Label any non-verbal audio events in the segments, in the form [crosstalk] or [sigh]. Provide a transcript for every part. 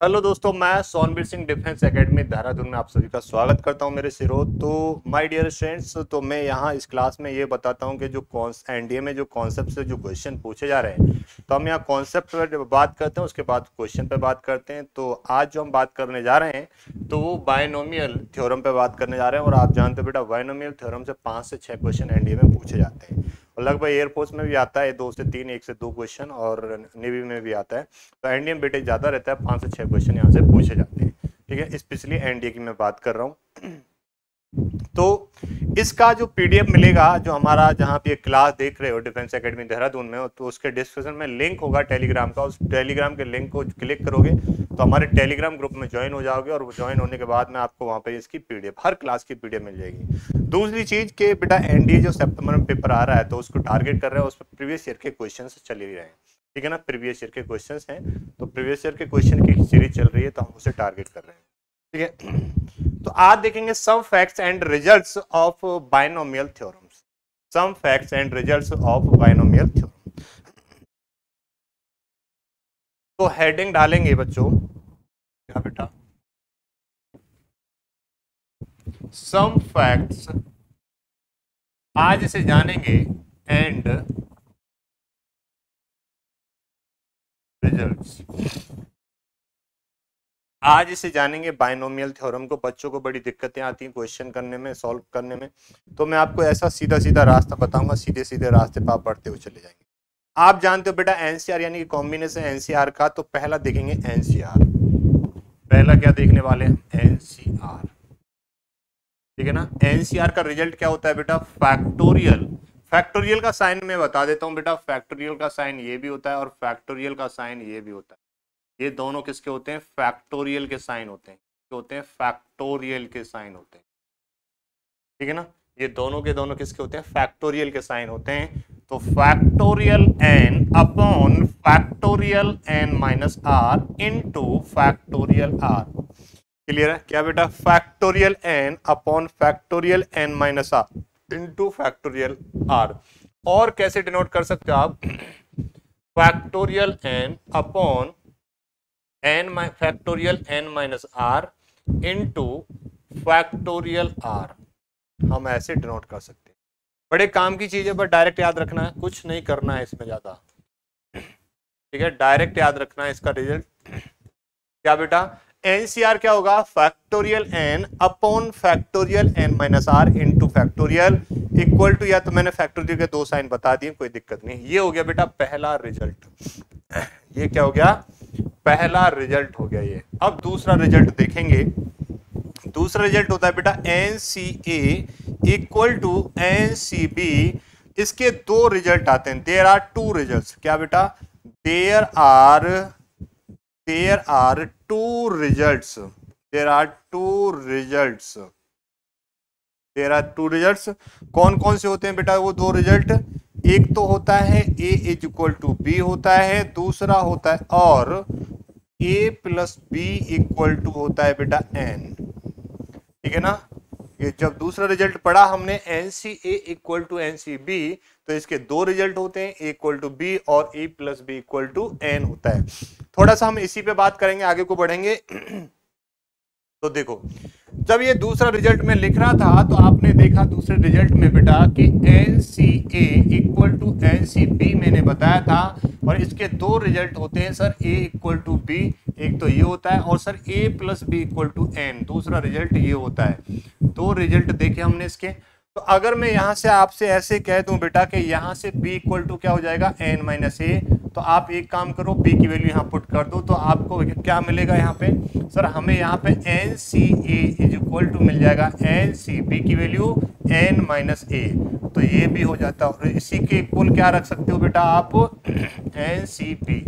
Hello दोस्तों, मैं Sonbir Singh defence academy, Dehradun में आप सभी का स्वागत करता हूँ मेरे सिरो तो माय डियर स्टूडेंट्स तो मैं यहाँ इस क्लास में ये बताता हूँ कि जो कौन एनडीए में जो कॉन्सेप्ट से जो क्वेश्चन पूछे जा रहे हैं तो हम यहाँ कॉन्सेप्ट पर बात करते हैं, उसके बाद क्वेश्चन पे बात करते हैं। तो आज जो हम बात करने जा रहे हैं तो वो बायनोमियल थ्योरम पर बात करने जा रहे हैं, और आप जानते हो बेटा बायनोमियल थ्योरम से पाँच से छः क्वेश्चन एनडीए में पूछे जाते हैं। और लगभग एयरफोर्स में भी आता है, दो से तीन, एक से दो क्वेश्चन और नेवी में भी आता है। तो एनडीए में बेटे ज़्यादा रहता है, पाँच से छह क्वेश्चन यहाँ से पूछे जाते हैं। ठीक है स्पेशली एनडीए की मैं बात कर रहा हूँ। [clears throat] तो इसका जो पीडीएफ मिलेगा, जो हमारा जहाँ पे क्लास देख रहे हो डिफेंस एकेडमी देहरादून में तो उसके डिस्क्रिप्शन में लिंक होगा टेलीग्राम का। उस टेलीग्राम के लिंक को क्लिक करोगे तो हमारे टेलीग्राम ग्रुप में ज्वाइन हो जाओगे और ज्वाइन होने के बाद में आपको वहाँ पे इसकी पीडीएफ हर क्लास की पीडीएफ मिल जाएगी। दूसरी चीज़ के बेटा एनडीए जो सेप्टेम्बर में पेपर आ रहा है तो उसको टारगेट कर रहे हैं, उस पर प्रीवियस ईयर के क्वेश्चन चल ही रहे हैं। ठीक है ना? प्रीवियस ईयर के क्वेश्चन हैं तो प्रीवियस ईयर के क्वेश्चन की सीरीज़ चल रही है तो हम उसे टारगेट कर रहे हैं। ठीक है? तो आज देखेंगे some facts and results of binomial theorems some facts and results of binomial theorem तो हेडिंग डालेंगे बच्चों। बेटा? सम फैक्ट्स आज इसे जानेंगे एंड रिजल्ट्स आज इसे जानेंगे बायनोमियल थ्योरम को। बच्चों को बड़ी दिक्कतें आती हैं क्वेश्चन करने में, सॉल्व करने में। तो मैं आपको ऐसा सीधा सीधा रास्ता बताऊँगा सीधे सीधे रास्ते पर आप बढ़ते हुए चले जाएँगे। आप जानते हो बेटा एनसीआर यानी कि कॉम्बिनेशन एनसीआर का तो पहला देखेंगे एनसीआर पहला क्या देखने वाले हैं? एनसीआर ठीक है ना? एनसीआर का रिज़ल्ट क्या होता है बेटा? फैक्टोरियल। फैक्टोरियल का साइन मैं बता देता हूँ बेटा। फैक्टोरियल का साइन ये भी होता है और फैक्टोरियल का साइन ये भी होता है। ये दोनों किसके होते हैं? फैक्टोरियल के साइन होते हैं। होते हैं? फैक्टोरियल के साइन होते हैं। ठीक है ना? ये दोनों के दोनों किसके होते हैं? फैक्टोरियल के साइन होते हैं। तो factorial N upon factorial N minus R into factorial R clear है? क्या बेटा? Factorial N upon factorial N minus R into factorial R और कैसे डिनोट कर सकते हो आप? Factorial N upon N factorial N minus R into factorial R हम ऐसे डिनोट कर सकते हैं। बड़े काम की चीज़ है पर डायरेक्ट याद रखना है। कुछ नहीं करना है इसमें ज़्यादा। ठीक है? डायरेक्ट याद रखना है इसका रिज़ल्ट क्या बेटा? एनसीआर क्या होगा? Factorial N upon factorial N minus R into factorial equal to या तो मैंने फैक्टोरियल के दो साइन बता दिए, कोई दिक्कत नहीं। ये हो गया बेटा पहला रिज़ल्ट ये क्या हो गया? पहला रिज़ल्ट हो गया ये। अब दूसरा रिज़ल्ट देखेंगे। दूसरा रिज़ल्ट होता है, बेटा N C A equal to N C B इसके दो रिज़ल्ट आते हैं। देर आर टू रिज़ल्ट क्या बेटा? There are there are two result there are two result there are two result कौन कौन से होते हैं बेटा वो दो रिज़ल्ट एक तो होता है A is equal to B होता है, दूसरा होता है, और A plus B equal to होता है बेटा एन ठीक है ना? ये जब दूसरा रिज़ल्ट पढ़ा हमने N C A equal to N C B तो इसके दो रिज़ल्ट होते हैं ए इक्वल टू बी और A plus B equal to N होता है। थोड़ा सा हम इसी पे बात करेंगे, आगे को बढ़ेंगे। [clears throat] तो देखो जब ये दूसरा रिज़ल्ट में लिख रहा था तो आपने देखा दूसरे रिज़ल्ट में बेटा कि N C A equal to N C B मैंने बताया था, और इसके दो रिज़ल्ट होते हैं sir A equal to B एक तो ये होता है, और sir A plus B equal to N दूसरा रिज़ल्ट ये होता है। दो रिज़ल्ट देखे हमने इसके। तो अगर मैं यहाँ से आपसे ऐसे कह दूँ बेटा कि यहाँ से बी इक्वल टू क्या हो जाएगा? एन माइनस ए तो आप एक काम करो b की वैल्यू यहाँ पुट कर दो तो आपको क्या मिलेगा यहाँ पे? सर हमें यहाँ पे N C A is equal to मिल जाएगा एन सी बी की वैल्यू एन माइनस ए तो ये भी हो जाता है। और इसी के इक्वल क्या रख सकते हो बेटा आप? एन सी पी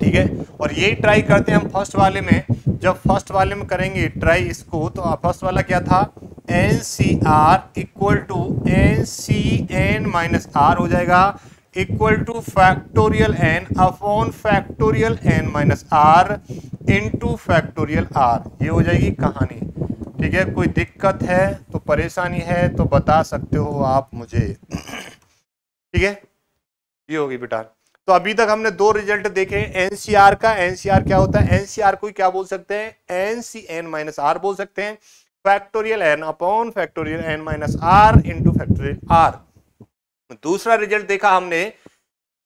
ठीक है? और यही ट्राई करते हैं हम फ़र्स्ट वाले में। जब फ़र्स्ट वाले में करेंगे ट्राई इसको तो फ़र्स्ट वाला क्या था? N C R equal to N C N minus R हो जाएगा। Equal to factorial N upon factorial N minus R into factorial R ये हो जाएगी कहानी। ठीक है? कोई दिक्कत है तो परेशानी है तो बता सकते हो आप मुझे। ठीक है? ये होगी बेटा। तो अभी तक हमने दो रिज़ल्ट देखे। एनसीआर का। एनसीआर क्या होता है? एनसीआर को क्या बोल सकते हैं? N C N minus R बोल सकते हैं। Factorial N upon factorial N minus R into factorial R दूसरा रिज़ल्ट देखा हमने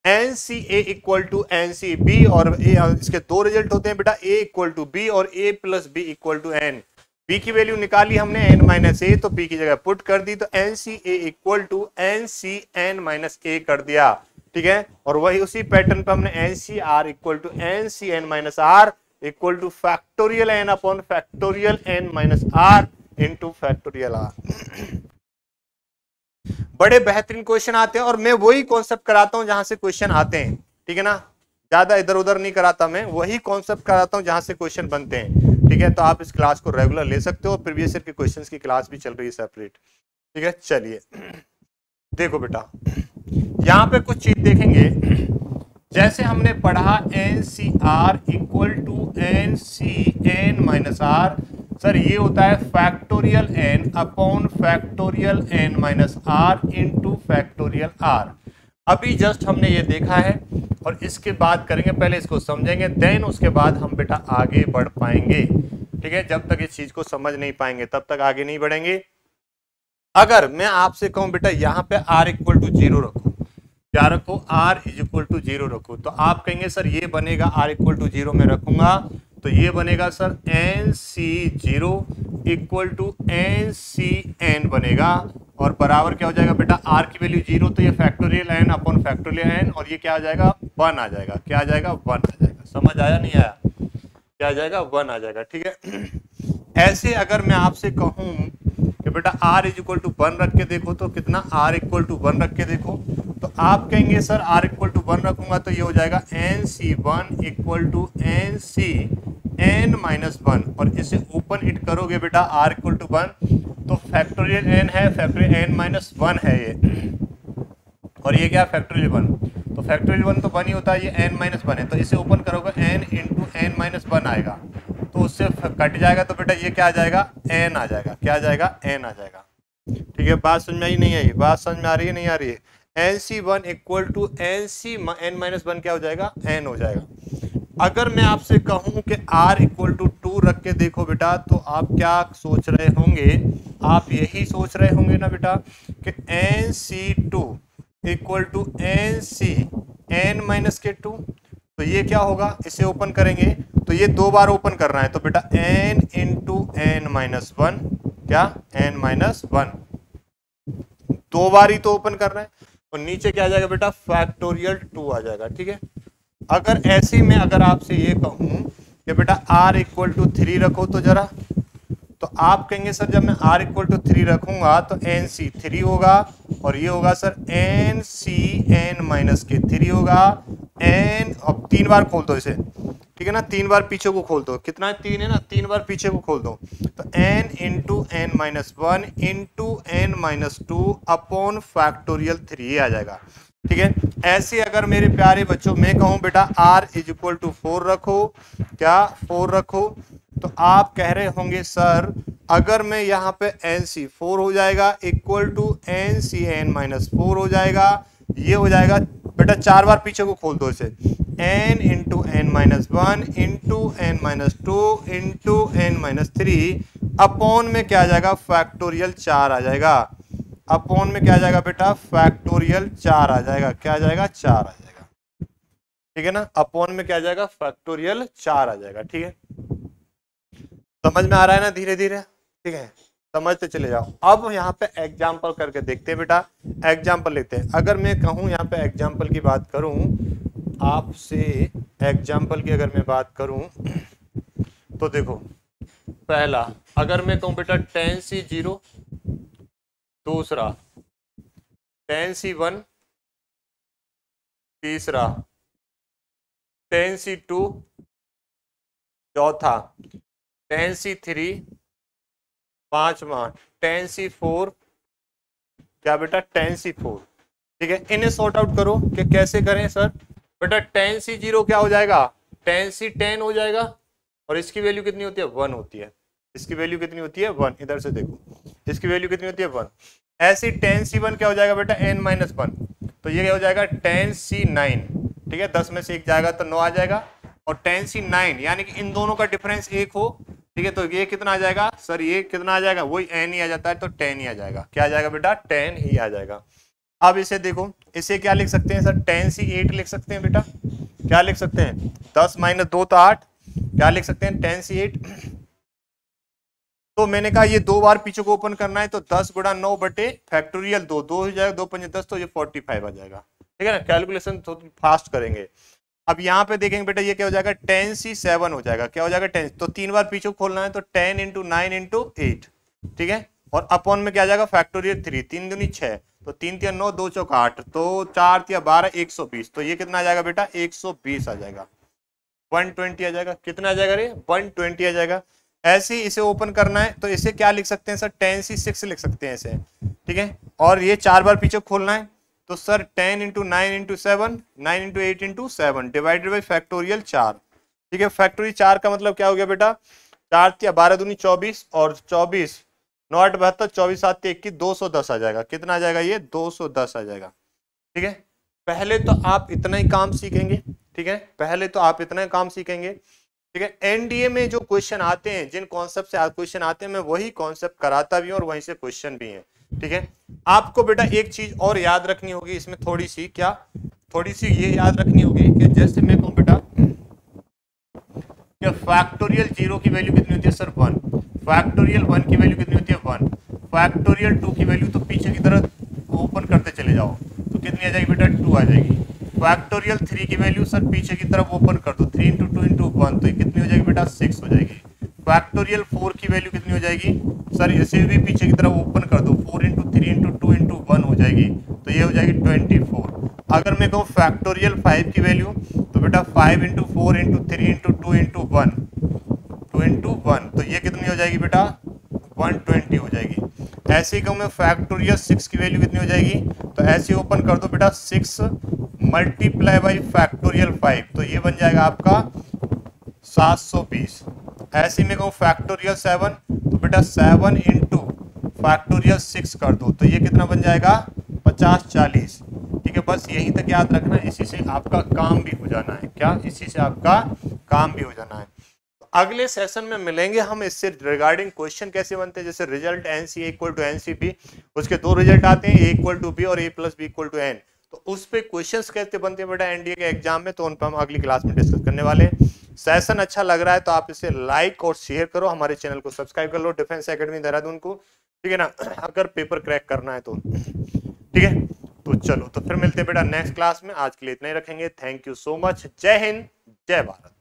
N C A equal to N C B और ए इसके दो रिज़ल्ट होते हैं बेटा ए इक्वल टू बी और A plus B equal to N B की वैल्यू निकाली हमने एन माइनस ए तो बी की जगह पुट कर दी तो N C A equal to N C N minus A कर दिया। ठीक है? और वही उसी पैटर्न पर हमने N C R equal to N C N minus R equal to factorial N upon factorial N minus R into factorial R बड़े बेहतरीन क्वेश्चन आते हैं और मैं वही कॉन्सेप्ट कराता हूँ जहाँ से क्वेश्चन आते हैं। ठीक है ना? ज़्यादा इधर उधर नहीं कराता मैं, वही कॉन्सेप्ट कराता हूँ जहाँ से क्वेश्चन बनते हैं। ठीक है? तो आप इस क्लास को रेगुलर ले सकते हो प्रीवियस ईयर के क्वेश्चंस की क्लास भी चल रही है सेपरेट ठीक है? चलिए। देखो बेटा, यहाँ पे कुछ चीज़ देखेंगे। जैसे हमने पढ़ा N C R equal to N C N minus R sir, ये होता है factorial N upon factorial N minus R into factorial R अभी जस्ट हमने ये देखा है और इसके बाद करेंगे, पहले इसको समझेंगे देन उसके बाद हम बेटा आगे बढ़ पाएँगे। ठीक है? जब तक इस चीज़ को समझ नहीं पाएँगे, तब तक आगे नहीं बढ़ेंगे। अगर मैं आपसे कहूँ, बेटा, यहाँ पे आर इक्वल टू ज़ीरो रखो क्या रखो R is equal to zero रखो तो आप कहेंगे, सर, ये बनेगा आर इक्वल टू ज़ीरो में रखूँगा। तो ये बनेगा sir N C zero equal to N C N बनेगा। और बराबर क्या हो जाएगा बेटा? आर की वैल्यू ज़ीरो तो ये factorial N upon factorial N, और ये क्या आ जाएगा? वन आ जाएगा। क्या आ जाएगा? वन आ जाएगा। समझ आया नहीं आया? क्या आ जाएगा? वन आ जाएगा। ठीक है? [clears throat] ऐसे अगर मैं आपसे कहूँ कि बेटा R is equal to one रख के देखो तो कितना? आर इक्वल टू वन रख के देखो। तो आप कहेंगे, sir, R equal to one रखूँगा तो ये हो जाएगा N C one equal to N C. N minus one और इसे ओपन इट करोगे बेटा आर इक्वल टू वन तो फैक्टोरियल एन है फैक्टोरियल एन माइनस वन है ये। और ये क्या? फैक्टोरियल वन तो फैक्टोरियल वन तो वन ही होता है, ये एन माइनस वन है। तो इसे ओपन करोगे N into N minus one आएगा। तो उससे कट जाएगा तो बेटा ये क्या आ जाएगा? एन आ जाएगा। क्या आ जाएगा? एन आ जाएगा। ठीक है, बात समझ में आई? नहीं आई। बात समझ में आ रही है? नहीं आ रही है? N C one equal to N C N minus one क्या हो जाएगा? एन हो जाएगा। अगर मैं आपसे कहूँ कि r इक्वल टू टू रख के देखो बेटा तो आप क्या सोच रहे होंगे? आप यही सोच रहे होंगे ना बेटा, कि N C two equal to N C N minus के टू तो ये क्या होगा? इसे ओपन करेंगे तो ये दो बार ओपन करना है। तो बेटा, n two N minus one क्या? N माइनस वन दो बार ही तो ओपन करना है। और नीचे क्या आ जाएगा बेटा? फैक्टोरियल टू आ जाएगा, ठीक है? अगर ऐसे में अगर आपसे ये कहूँ कि बेटा आर इक्वल टू थ्री रखो तो जरा तो आप कहेंगे, सर, जब मैं आर इक्वल टू थ्री रखूँगा तो एन सी थ्री होगा और ये होगा, sir N C N minus के थ्री होगा। एन अब तीन बार खोल दो इसे। ठीक है ना? तीन बार पीछे को खोल दो। कितना है? तीन है ना? तीन बार पीछे को खोल दो। तो N into N minus one into N minus two upon factorial three आ जाएगा। ठीक है? ऐसे अगर मेरे प्यारे बच्चों, मैं कहूँ, बेटा R is equal to four रखो। क्या? फोर रखो। तो आप कह रहे होंगे, सर, अगर मैं यहाँ पे एन सी फोर हो जाएगा equal to N C N minus four हो जाएगा, ये हो जाएगा। बेटा, चार बार पीछे को खोल दो इसे। N into N minus one into N minus two into N minus three upon में क्या आ जाएगा? फैक्टोरियल चार आ जाएगा। अपॉन में क्या आ जाएगा बेटा? फैक्टोरियल चार आ जाएगा। क्या आ जाएगा? चार आ जाएगा। ठीक है ना? अपॉन में क्या आ जाएगा? फैक्टोरियल चार आ जाएगा। ठीक है? समझ में आ रहा है ना धीरे धीरे ठीक है? समझते चले जाओ। अब यहाँ पे एग्ज़ाम्पल करके देखते हैं बेटा। एग्ज़ाम्पल लेते हैं। अगर मैं कहूँ यहाँ पे एग्ज़ाम्पल की बात करूँ, आपसे एग्ज़ाम्पल की अगर मैं बात करूँ तो देखो, पहला, अगर मैं कहूँ बेटा, टेन सी ज़ीरो दूसरा, टेन सी वन, तीसरा, टेन सी टू, चौथा, टेन सी थ्री, पांचवा, टेन सी फोर, क्या बेटा टेन सी फोर। ठीक है, इन्हें सॉर्ट आउट करो कि कैसे करें सर। बेटा टेन सी ज़ीरो क्या हो जाएगा? टेन सी टेन हो जाएगा। और इसकी वैल्यू कितनी होती है? वन होती है। इसकी वैल्यू कितनी होती है? वन। इधर से देखो। इसकी वैल्यू कितनी होती है वन ऐसी टेन सी वन क्या हो जाएगा बेटा? एन माइनस वन तो ये क्या हो जाएगा? टेन सी नाइन ठीक है? दस में से एक जाएगा तो नौ आ जाएगा। और टेन सी नाइन यानी कि इन दोनों का डिफरेंस एक हो। ठीक है? तो ये कितना आ जाएगा? सर ये कितना आ जाएगा? वही एन ही आ जाता है तो टेन ही आ जाएगा। क्या आ जाएगा बेटा? टेन ही आ जाएगा। अब इसे देखो। इसे क्या लिख सकते हैं, सर? टेन सी एट लिख सकते हैं बेटा। क्या लिख सकते हैं? दस माइनस दो तो आठ। क्या लिख सकते हैं? टेन सी एट तो मैंने कहा, ये दो बार पीछे को ओपन करना है तो दस गुड़ा नौ बटे फैक्टोरियल दो दो हो जाएगा, दो पंजे दस तो ये फोर्टी फाइव आ जाएगा। ठीक है ना? कैलकुलेशन तो फास्ट करेंगे। अब यहाँ पे देखेंगे बेटा, ये क्या हो जाएगा? टेन सी सेवन हो जाएगा। क्या हो जाएगा? टेन तो तीन बार पीछे खोलना है तो ten into nine into eight. ठीक है? और अपॉन में क्या जाएगा? फैक्टोरियल थ्री, तीन दुनी छह तो तीन तीन नौ, दो चौक आठ तो चार तिया बारह, एक सौ बीस तो ये कितना आ जाएगा बेटा? एक सौ बीस आ जाएगा। वन ट्वेंटी आ जाएगा। कितना आ जाएगा रे? वन ट्वेंटी आ जाएगा। ऐसे ही इसे ओपन करना है तो इसे क्या लिख सकते हैं सर? टेन सी सिक्स लिख सकते हैं इसे। ठीक है? और ये चार बार पीछे खोलना है तो sir ten into nine into seven nine into eight into seven divided by factorial चार। ठीक है? फैक्टोरियल चार का मतलब क्या हो गया बेटा? चार या बारह दूनी चौबीस और चौबीस, नौ आठ बहत्तर, चौबीस सात इक्कीस, दो सौ दस आ जाएगा। कितना आ जाएगा ये? दो सौ दस आ जाएगा। ठीक है? पहले तो आप इतना ही काम सीखेंगे। ठीक है? पहले तो आप इतना ही काम सीखेंगे। ठीक है? एनडीए में जो क्वेश्चन आते हैं, जिन कॉन्सेप्ट से क्वेश्चन आते हैं, मैं वही कॉन्सेप्ट कराता भी हूँ और वहीं से क्वेश्चन भी है। ठीक है? आपको बेटा एक चीज़ और याद रखनी होगी, इसमें थोड़ी सी क्या? थोड़ी सी ये याद रखनी होगी कि जैसे मैं कहूँ बेटा फैक्टोरियल ज़ीरो की वैल्यू कितनी होती है सर वन फैक्टोरियल वन की वैल्यू कितनी होती है वन फैक्टोरियल टू की वैल्यू तो पीछे की तरफ़ ओपन करते चले जाओ। तो कितनी आ जाएगी बेटा? टू आ जाएगी। फैक्टोरियल थ्री की वैल्यू सर पीछे की तरफ़ ओपन कर दो। Three into two into one तो कितनी हो जाएगी बेटा? सिक्स हो जाएगी। फैक्टोरियल फोर की वैल्यू कितनी हो जाएगी? सर इसे भी पीछे की तरफ़ ओपन कर दो। Four into three into two into one हो जाएगी। तो ये हो जाएगी ट्वेंटी फोर अगर मैं कहूँ फैक्टोरियल फाइव की वैल्यू तो बेटा five into four into three into two into one two into one तो ये कितनी हो जाएगी बेटा? वन ट्वेंटी हो जाएगी। ऐसे ही कहूँ मैं फैक्टोरियल सिक्स की वैल्यू कितनी हो जाएगी? तो ऐसे ओपन कर दो बेटा six multiply by factorial five तो ये बन जाएगा आपका 720 ऐसे में कहूँ फैक्टोरियल सेवन तो बेटा सेवन इंटू फैक्टोरियल सिक्स कर दो। तो ये कितना बन जाएगा? पचास चालीस। ठीक है, बस यहीं तक याद रखना, इसी से आपका काम भी हो जाना है। क्या? इसी से आपका काम भी हो जाना है। अगले सेशन में मिलेंगे हम इससे रिगार्डिंग क्वेश्चन कैसे बनते हैं? जैसे result N C equal to N C B उसके दो रिज़ल्ट आते हैं ए इक्वल टू बी और A plus B equal to N तो उस पर क्वेश्चन कैसे बनते हैं बेटा? एनडीए के एग्ज़ाम में तो उन पर हम अगली क्लास में डिस्कस करने वाले हैं. सेशन अच्छा लग रहा है तो आप इसे लाइक और शेयर करो, हमारे चैनल को सब्सक्राइब कर लो डिफेंस अकेडमी देहरादून को. ठीक है ना? अगर पेपर क्रैक करना है तो. ठीक है? तो चलो तो फिर मिलते हैं बेटा नेक्स्ट क्लास में. आज के लिए इतना ही रखेंगे. थैंक यू सो मच जय हिंद, जय भारत.